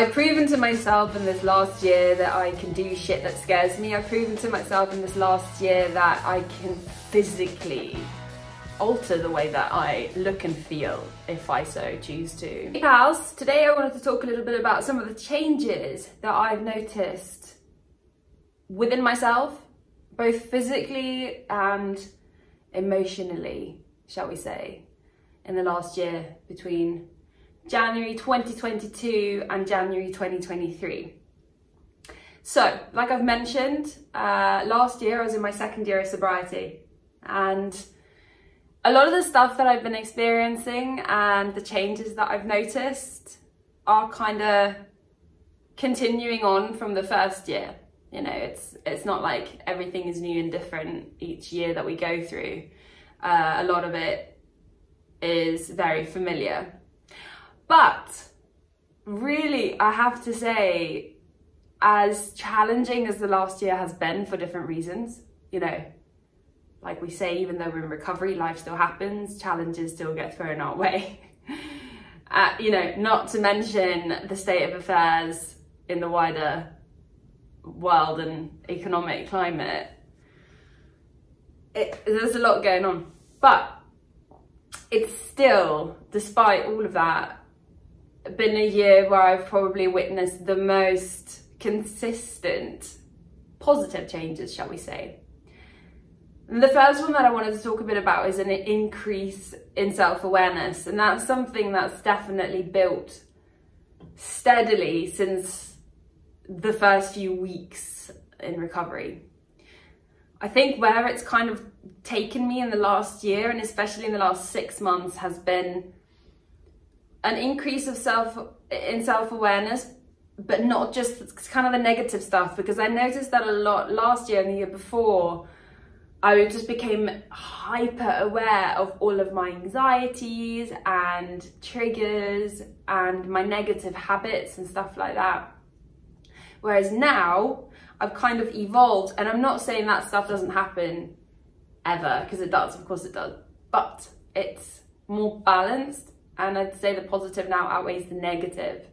I've proven to myself in this last year that I can do shit that scares me. I've proven to myself in this last year that I can physically alter the way that I look and feel if I so choose to. Hey pals, today I wanted to talk a little bit about some of the changes that I've noticed within myself, both physically and emotionally, shall we say, in the last year between January 2022 and January 2023. So, like I've mentioned, uh, last year I was in my second year of sobriety and a lot of the stuff that I've been experiencing and the changes that I've noticed are kind of continuing on from the first year. You know, it's it's not like everything is new and different each year that we go through. Uh, a lot of it is very familiar. But really, I have to say, as challenging as the last year has been for different reasons, you know, like we say, even though we're in recovery, life still happens, challenges still get thrown our way. uh, you know, not to mention the state of affairs in the wider world and economic climate. It, there's a lot going on, but it's still, despite all of that, been a year where I've probably witnessed the most consistent positive changes, shall we say. The first one that I wanted to talk a bit about is an increase in self-awareness and that's something that's definitely built steadily since the first few weeks in recovery. I think where it's kind of taken me in the last year and especially in the last six months has been an increase of self in self-awareness but not just kind of the negative stuff because I noticed that a lot last year and the year before I just became hyper aware of all of my anxieties and triggers and my negative habits and stuff like that. Whereas now I've kind of evolved and I'm not saying that stuff doesn't happen ever because it does, of course it does, but it's more balanced and I'd say the positive now outweighs the negative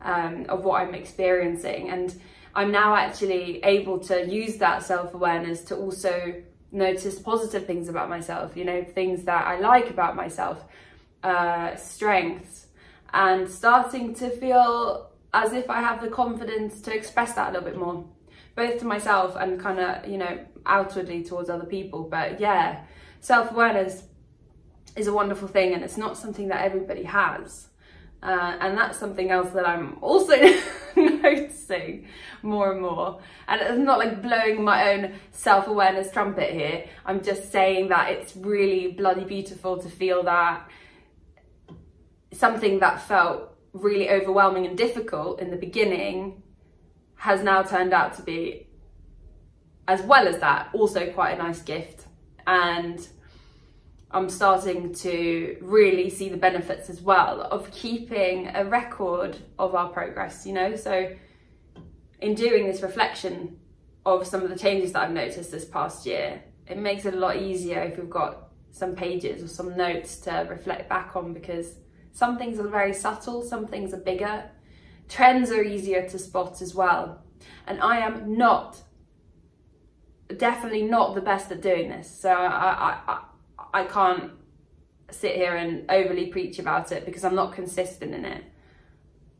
um, of what I'm experiencing and I'm now actually able to use that self-awareness to also notice positive things about myself, you know, things that I like about myself, uh, strengths, and starting to feel as if I have the confidence to express that a little bit more, both to myself and kind of, you know, outwardly towards other people. But yeah, self-awareness is a wonderful thing and it's not something that everybody has. Uh, and that's something else that I'm also noticing more and more. And it's not like blowing my own self-awareness trumpet here. I'm just saying that it's really bloody beautiful to feel that something that felt really overwhelming and difficult in the beginning has now turned out to be, as well as that, also quite a nice gift. And I'm starting to really see the benefits as well of keeping a record of our progress, you know? So in doing this reflection of some of the changes that I've noticed this past year, it makes it a lot easier if we've got some pages or some notes to reflect back on because some things are very subtle, some things are bigger. Trends are easier to spot as well. And I am not, definitely not the best at doing this. So I, I, I can't sit here and overly preach about it because I'm not consistent in it.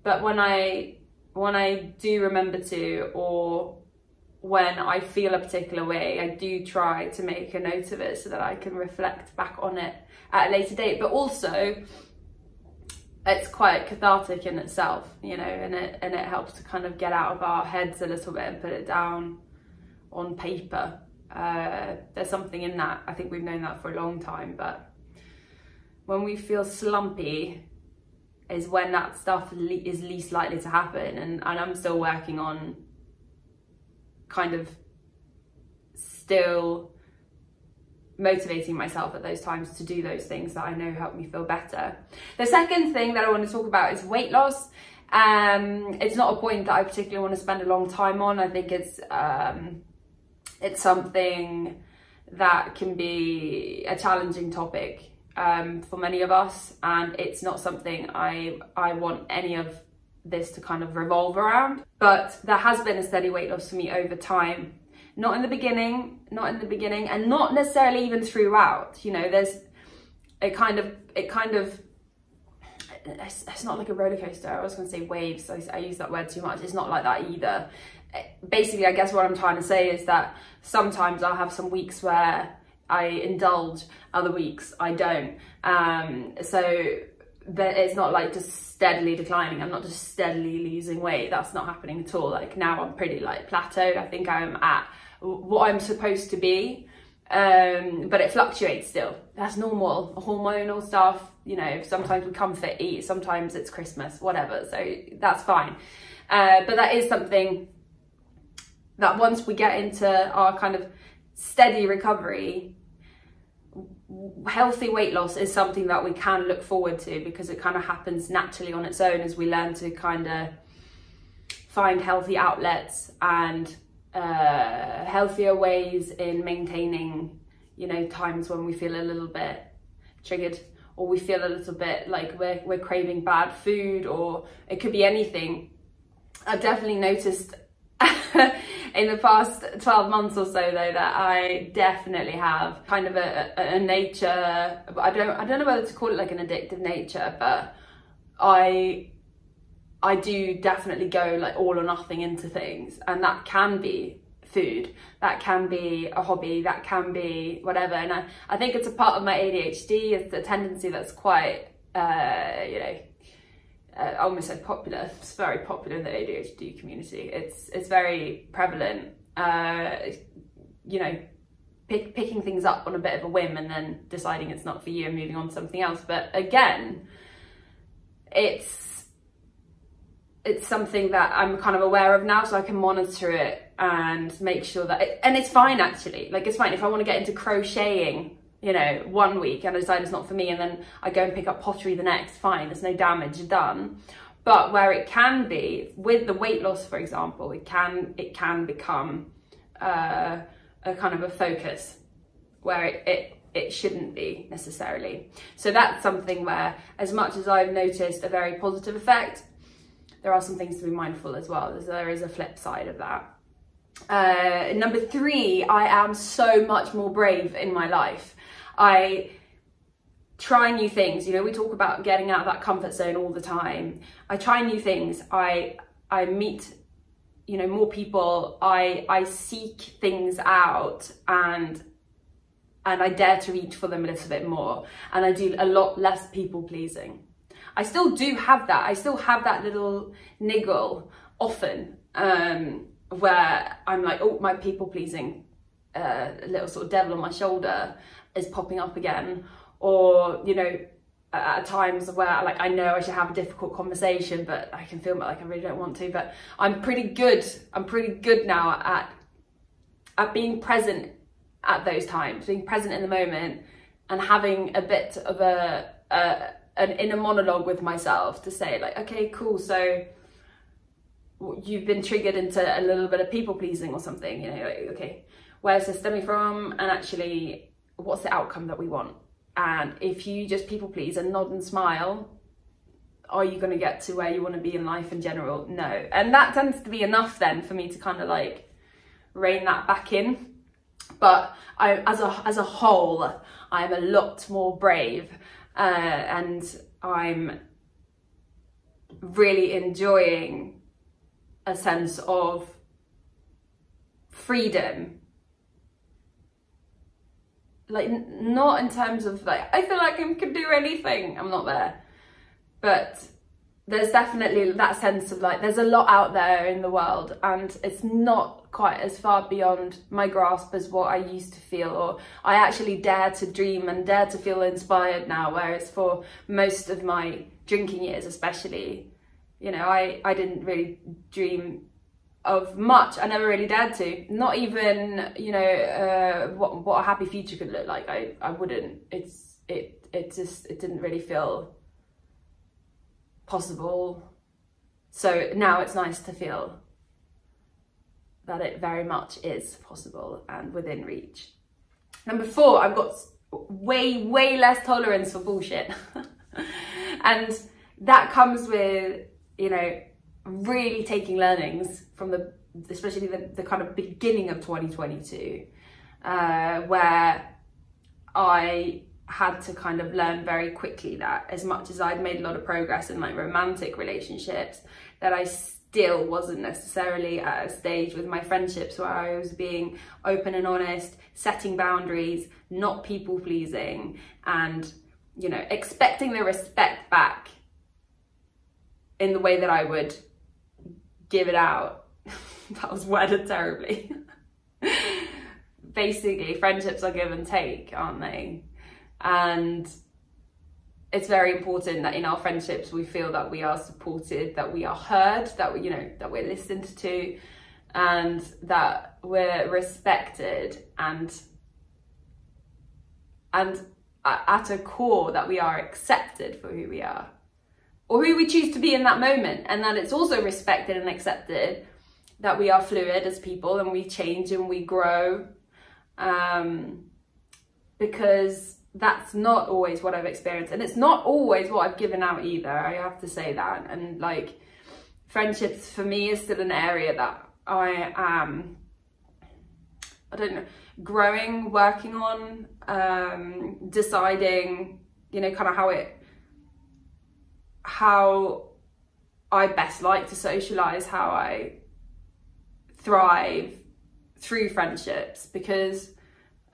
But when I when I do remember to or when I feel a particular way, I do try to make a note of it so that I can reflect back on it at a later date. But also it's quite cathartic in itself, you know, and it and it helps to kind of get out of our heads a little bit and put it down on paper uh, there's something in that. I think we've known that for a long time, but when we feel slumpy is when that stuff le is least likely to happen. And, and I'm still working on kind of still motivating myself at those times to do those things that I know help me feel better. The second thing that I want to talk about is weight loss. Um, it's not a point that I particularly want to spend a long time on. I think it's um, it's something that can be a challenging topic um, for many of us and it's not something I, I want any of this to kind of revolve around. But there has been a steady weight loss for me over time. Not in the beginning, not in the beginning, and not necessarily even throughout. You know, there's it kind of, it kind of, it's, it's not like a roller coaster. I was going to say waves. I, I use that word too much. It's not like that either. Basically, I guess what I'm trying to say is that sometimes I'll have some weeks where I indulge, other weeks I don't. Um, so that it's not like just steadily declining. I'm not just steadily losing weight. That's not happening at all. Like now I'm pretty like plateaued. I think I'm at what I'm supposed to be. Um, but it fluctuates still. That's normal. Hormonal stuff, you know, sometimes we comfort eat, sometimes it's Christmas, whatever. So that's fine. Uh, but that is something that once we get into our kind of steady recovery, healthy weight loss is something that we can look forward to because it kind of happens naturally on its own as we learn to kind of find healthy outlets and uh, healthier ways in maintaining, you know, times when we feel a little bit triggered or we feel a little bit like we're, we're craving bad food or it could be anything. I've definitely noticed in the past 12 months or so though that I definitely have kind of a, a, a nature, I don't, I don't know whether to call it like an addictive nature, but I I do definitely go like all or nothing into things and that can be food, that can be a hobby, that can be whatever. And I, I think it's a part of my ADHD, it's a tendency that's quite, uh, you know, uh, I almost said popular, it's very popular in the ADHD community. It's, it's very prevalent, uh, you know, pick, picking things up on a bit of a whim and then deciding it's not for you and moving on to something else. But again, it's, it's something that I'm kind of aware of now so I can monitor it and make sure that it, and it's fine actually. Like it's fine. If I want to get into crocheting you know one week and I decide it's not for me and then I go and pick up pottery the next fine there's no damage done. But where it can be with the weight loss for example it can it can become uh, a kind of a focus where it, it it shouldn't be necessarily. So that's something where as much as I've noticed a very positive effect, there are some things to be mindful as well. There is a flip side of that. Uh, number three, I am so much more brave in my life. I try new things. You know, we talk about getting out of that comfort zone all the time. I try new things. I I meet you know more people. I I seek things out and and I dare to reach for them a little bit more. And I do a lot less people pleasing. I still do have that. I still have that little niggle often um, where I'm like, oh, my people pleasing uh, little sort of devil on my shoulder is popping up again. Or, you know, at times where like I know I should have a difficult conversation, but I can feel like I really don't want to. But I'm pretty good. I'm pretty good now at at being present at those times, being present in the moment, and having a bit of a, a an inner monologue with myself to say like, okay, cool. So you've been triggered into a little bit of people pleasing or something, you know, like, okay, where's this stemming from? And actually, what's the outcome that we want? And if you just people please and nod and smile, are you going to get to where you want to be in life in general? No. And that tends to be enough then for me to kind of like rein that back in. But I, as a as a whole, I'm a lot more brave uh, and I'm really enjoying a sense of freedom. Like not in terms of like I feel like I can do anything. I'm not there. But there's definitely that sense of like there's a lot out there in the world and it's not quite as far beyond my grasp as what I used to feel or I actually dare to dream and dare to feel inspired now whereas for most of my drinking years especially you know I I didn't really dream of much. I never really dared to. Not even you know uh, what what a happy future could look like. I I wouldn't. It's it it just it didn't really feel possible. So now it's nice to feel that it very much is possible and within reach. Number four, I've got way, way less tolerance for bullshit. and that comes with, you know, really taking learnings from the, especially the, the kind of beginning of 2022, uh, where I had to kind of learn very quickly that as much as I'd made a lot of progress in my romantic relationships, that I still wasn't necessarily at a stage with my friendships where I was being open and honest, setting boundaries, not people pleasing, and you know, expecting the respect back in the way that I would give it out. that was worded terribly. Basically, friendships are give and take, aren't they? And it's very important that in our friendships we feel that we are supported, that we are heard, that we, you know, that we're listened to, and that we're respected and and at a core that we are accepted for who we are or who we choose to be in that moment. And that it's also respected and accepted that we are fluid as people and we change and we grow um, because that's not always what I've experienced and it's not always what I've given out either I have to say that and like friendships for me is still an area that I am I don't know growing working on um, deciding you know kind of how it how I best like to socialize how I thrive through friendships because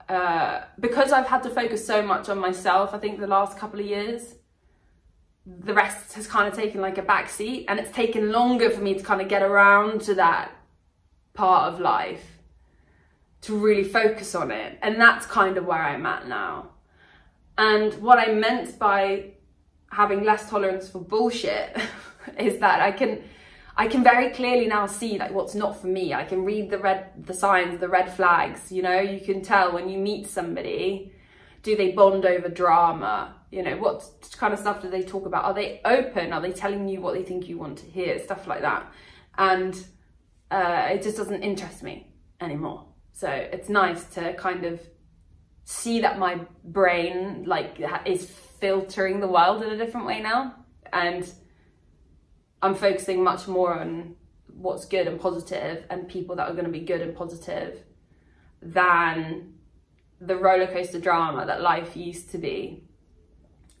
uh, because I've had to focus so much on myself, I think the last couple of years, the rest has kind of taken like a back seat and it's taken longer for me to kind of get around to that part of life to really focus on it. And that's kind of where I'm at now. And what I meant by having less tolerance for bullshit is that I can I can very clearly now see like what's not for me. I can read the red, the signs, the red flags, you know, you can tell when you meet somebody, do they bond over drama? You know, what kind of stuff do they talk about? Are they open? Are they telling you what they think you want to hear? Stuff like that. And uh, it just doesn't interest me anymore. So it's nice to kind of see that my brain like is filtering the world in a different way now. And I'm focusing much more on what's good and positive and people that are going to be good and positive than the roller coaster drama that life used to be.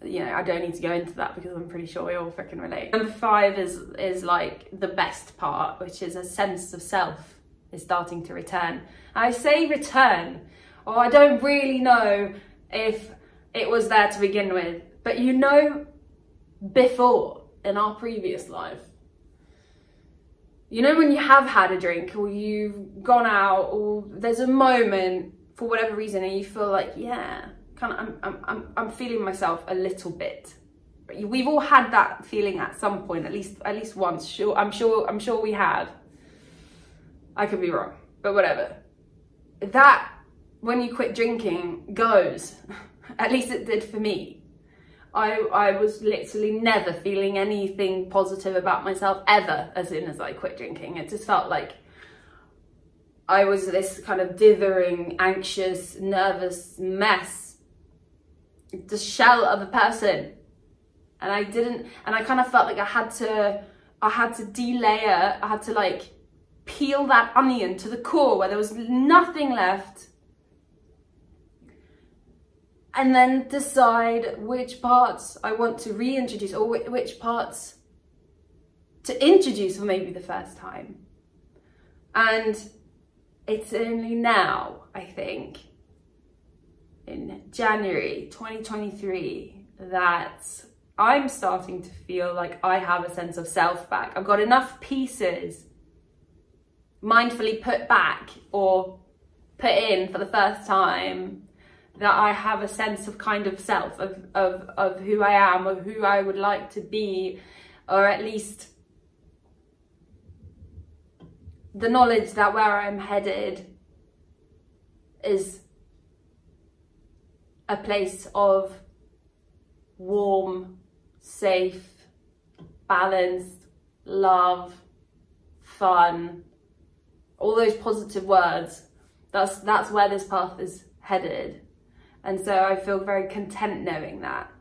You know, I don't need to go into that because I'm pretty sure we all freaking relate. Number five is is like the best part, which is a sense of self is starting to return. I say return, or I don't really know if it was there to begin with, but you know before in our previous life. You know when you have had a drink or you've gone out or there's a moment for whatever reason and you feel like, yeah, kind of, I'm, I'm, I'm, feeling myself a little bit. We've all had that feeling at some point, at least, at least once. Sure, I'm sure, I'm sure we have. I could be wrong, but whatever. That, when you quit drinking, goes. at least it did for me. I, I was literally never feeling anything positive about myself ever as soon as I quit drinking. It just felt like I was this kind of dithering, anxious, nervous mess, the shell of a person. And I didn't, and I kind of felt like I had to, I had to delayer, I had to like peel that onion to the core where there was nothing left and then decide which parts I want to reintroduce or which parts to introduce for maybe the first time. And it's only now, I think, in January 2023, that I'm starting to feel like I have a sense of self back. I've got enough pieces mindfully put back or put in for the first time that I have a sense of kind of self, of, of, of who I am, of who I would like to be, or at least the knowledge that where I'm headed is a place of warm, safe, balanced, love, fun, all those positive words. That's that's where this path is headed. And so I feel very content knowing that.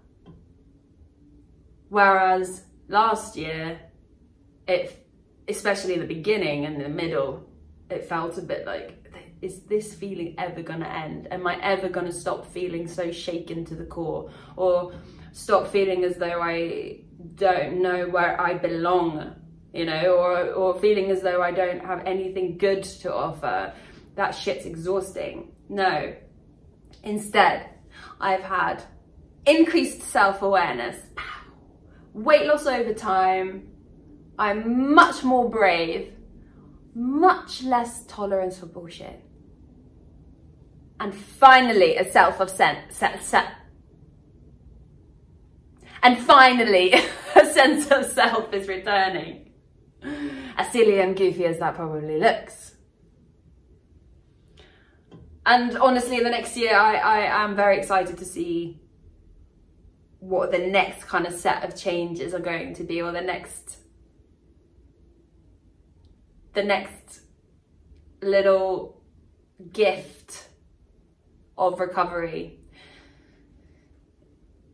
Whereas last year, it especially in the beginning and the middle, it felt a bit like, is this feeling ever gonna end? Am I ever gonna stop feeling so shaken to the core? Or stop feeling as though I don't know where I belong, you know, or, or feeling as though I don't have anything good to offer. That shit's exhausting. No. Instead, I've had increased self-awareness, weight loss over time, I'm much more brave, much less tolerance for bullshit. And finally, a self of sense, and finally, a sense of self is returning. As silly and goofy as that probably looks. And honestly, in the next year, I, I am very excited to see what the next kind of set of changes are going to be or the next the next little gift of recovery.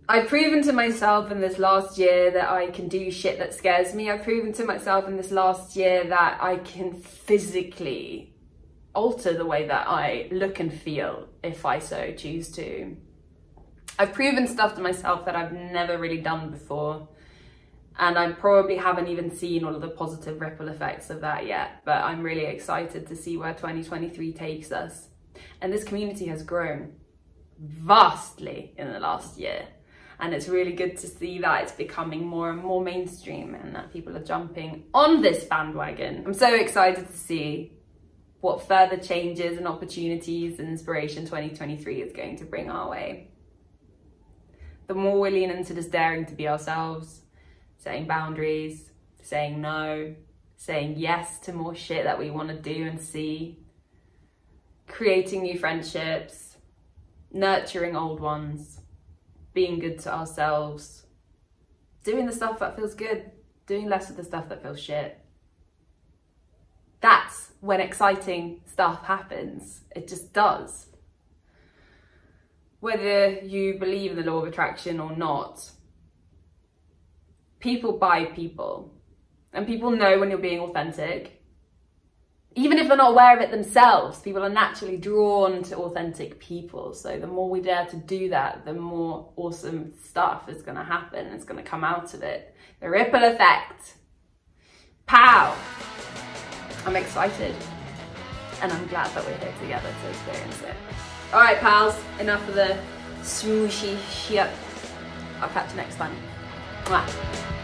I've proven to myself in this last year that I can do shit that scares me. I've proven to myself in this last year that I can physically alter the way that I look and feel if I so choose to. I've proven stuff to myself that I've never really done before and I probably haven't even seen all of the positive ripple effects of that yet, but I'm really excited to see where 2023 takes us. And this community has grown vastly in the last year. And it's really good to see that it's becoming more and more mainstream and that people are jumping on this bandwagon. I'm so excited to see what further changes and opportunities and inspiration 2023 is going to bring our way. The more we lean into just daring to be ourselves, setting boundaries, saying no, saying yes to more shit that we want to do and see, creating new friendships, nurturing old ones, being good to ourselves, doing the stuff that feels good, doing less of the stuff that feels shit. That's when exciting stuff happens. It just does. Whether you believe in the law of attraction or not, people buy people and people know when you're being authentic. Even if they're not aware of it themselves, people are naturally drawn to authentic people. So the more we dare to do that, the more awesome stuff is going to happen. It's going to come out of it. The ripple effect. Pow! I'm excited. And I'm glad that we're here together to experience it. All right, pals, enough of the smooshy shit. I'll catch you next time. Mwah.